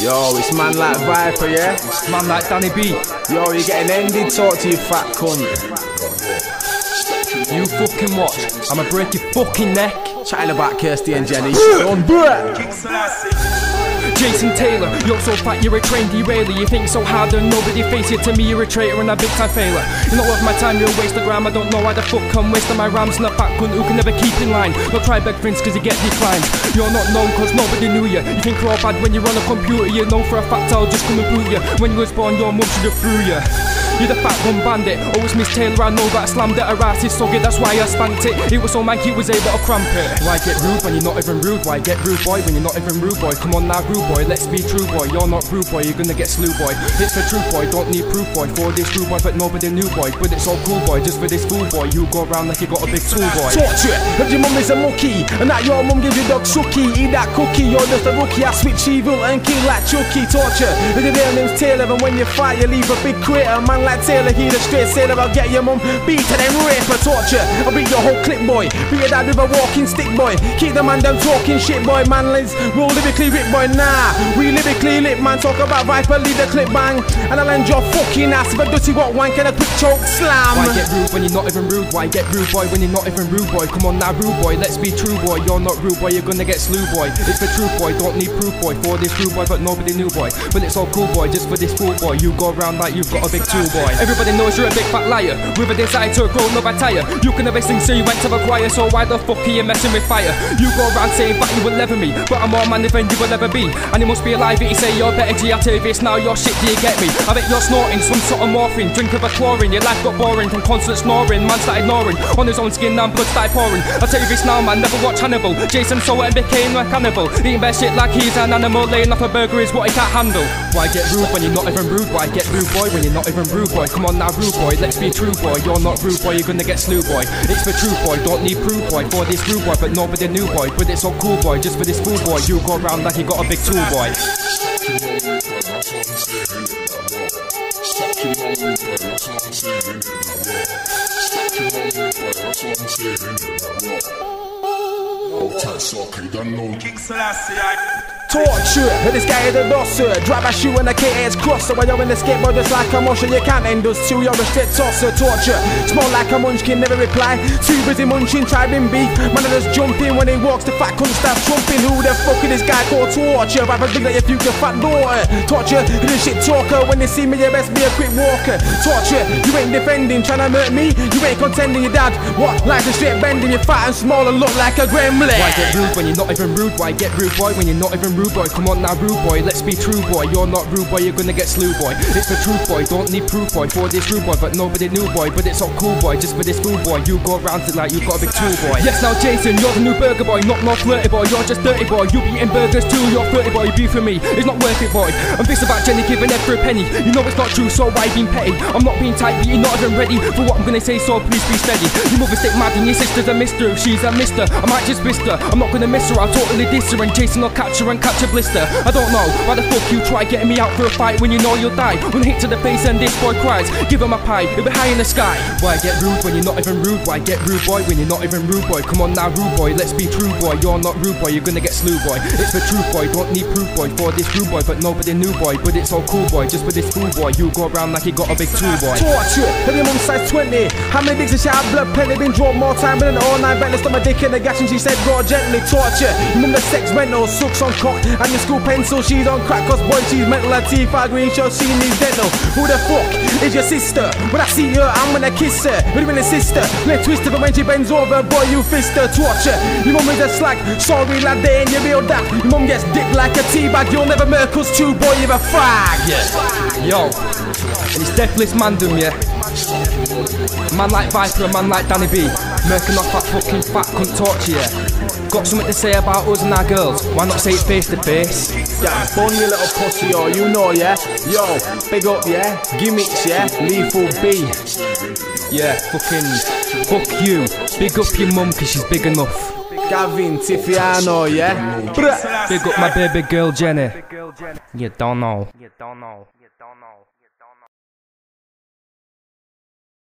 Yo, it's man like Viper, yeah? It's Man like Danny B. Yo, you're getting ended, talk to you fat cunt. You fucking watch. I'ma break your fucking neck. Chatting about Kirsty and Jenny. Don't do it! Jason Taylor, you're so fat, you're a train derailer. You think so hard and nobody face it. To me, you're a traitor and a big time failure. You're not worth my time, you're a waste of gram. I don't know why the fuck I'm wasting my rams a fat cunt who can never keep in line. Don't try beg friends cause you get declined. You're not known cause nobody knew you. You think you're all bad when you're on a computer. You know for a fact I'll just come and boot you. When you was born, your mum should have threw you. You're the fat bum bandit. Always Miss Taylor, I know that I slammed it. Her ass is soggy, that's why I spanked it. It was so manky, was able to cramp it. Why get rude when you're not even rude? Why get rude, boy, when you're not even rude, boy? Come on now, rude boy, let's be true, boy. You're not rude, boy, you're gonna get slew, boy. It's the truth, boy, don't need proof, boy. For this rude boy, but nobody knew, boy. But it's all cool, boy, just for this fool, boy. You go around like you got a big tool, boy. Torture, if your mum is a monkey, and that your mum gives you dog sucky, eat that cookie, you're just a rookie. I switch evil and kill like Chucky. Torture, if your name's Taylor, and when you fight, you leave a big crater. Man like Taylor, he the straight sailor, I'll get your mum beat to them rape or torture. I'll beat your whole clip, boy. Beat your dad with a walking stick, boy. Keep the man them talking shit, boy. Manlins, roll lyrically rip, boy. Nah, we lyrically lit, man. Talk about Viper, leave the clip bang. And I'll end your fucking ass with a dirty what wank and a quick choke slam. Why get rude when you're not even rude? Why get rude, boy, when you're not even rude, boy? Come on now, rude boy, let's be true, boy. You're not rude, boy, you're gonna get slew, boy. It's the truth, boy, don't need proof, boy. For this rude boy, but nobody knew, boy. But it's all cool, boy, just for this fool, boy. You go around like you've got a big tool, boy. Everybody knows you're a big fat liar. With a desire to grow no tire. You can never sing, so you went to the choir. So why the fuck are you messing with fire? You go around saying that you will never me, but I'm more man than you will ever be. And you must be alive, you say you're better this now, your shit, do you get me? I bet you're snorting some sort of morphine, drink of a chlorine. Your life got boring from constant snoring. Man started ignoring on his own skin, and blood started pouring. I tell you this now, man, never watch Hannibal. Jason saw it and became a cannibal. Eating bad shit like he's an animal, laying off a burger is what he can't handle. Why get rude when you're not even rude? Why get rude, boy, when you're not even rude, boy? Come on now, rude boy, let's be true, boy. You're not rude, boy, you're gonna get slew, boy. It's the true boy, don't need proof, boy. For this rude boy, but nobody new boy. But it's all cool, boy, just for this fool, boy. You go around like you got a big tool, boy. Hold tight, so okay, don't know. King Selassie, I Torture, this guy is a dosser. Drive a shoe and a K-edge crosser. While you're in the skateboard it's like a musher, you can't end us two. You're a straight tosser. Torture, small like a munchkin, never reply. Too busy munching, trying beef. Man, I just jump in when he walks. The fat cunt starts trumping. Who the fuck is this guy called Torture? A big like your future fat daughter. Torture, you the shit talker. When they see me, you best be a quick walker. Torture, you ain't defending, trying to hurt me. You ain't contending your dad. What? Like a straight bending, you're fat and small and look like a gremlin. Why get rude when you're not even rude? Why get rude, boy, when you're not even rude, boy? Come on now, rude boy, let's be true, boy. You're not rude, boy, you're gonna get slew, boy. It's the truth, boy, don't need proof, boy. For this rude boy, but nobody knew, boy. But it's all cool, boy, just for this fool, boy. You go around it like you've got a big tool, boy. Yes, now, Jason, you're the new burger boy, not more flirty, boy. You're just dirty, boy. You be eating burgers too, you're flirty, boy. Beef for me, it's not worth it, boy. And this about Jenny giving head for a penny. You know it's not true, so why being petty? I'm not being tight, but you're not even ready for what I'm gonna say, so please be steady. Your mother's stick mad and your sister's a mister. If she's a mister, I might just miss her. I'm not gonna miss her, I'll totally diss her. And Jason will catch her and catch a blister. I don't know why the fuck you try getting me out for a fight when you know you'll die. When hit to the face and this boy cries, give him a pie, it'll be high in the sky. Why get rude when you're not even rude? Why get rude, boy, when you're not even rude, boy? Come on now, rude boy, let's be true, boy. You're not rude, boy, you're gonna get slew, boy. It's the truth, boy, don't need proof, boy, for this rude boy, but nobody knew, boy. But it's all cool, boy, just for this fool, boy. You go around like you got a big tool, boy. Torture, hit him on size 20. How many dicks did she have blood plenty? Been drawn more time than an all nine bet. Stop my dick in the gas and she said, go gently. Torture, mum the sex mental, sucks on cock. And your school pencil, she's on crack, cause boy, she's mental. Her teeth are green, sure she needs dental. Who the fuck is your sister? When I see her, I'm gonna kiss her. Who you a sister? Let's twist her, but when she bends over, boy, you fist her. Torture, your mum is a slag. Sorry, lad, they ain't your real dad. Your mum gets dick like a tea bag. You'll never murk us too, boy, you're a fag. Yo, and it's Deathlist Mandem, yeah. Man like Viper, a man like Danny B. Merking off that fucking fat cunt torture, yeah. Got something to say about us and our girls. Why not say it face to face? Yeah, bun you little pussy, yo, you know, yeah? Yo, big up, yeah? Gimmicks, yeah? Lethal B. Yeah, fucking. Fuck you. Big up your mum, cause she's big enough. Gavin Tifiano, yeah? Bruh. Big up my baby girl Jenny. You don't know. You don't know. You don't know.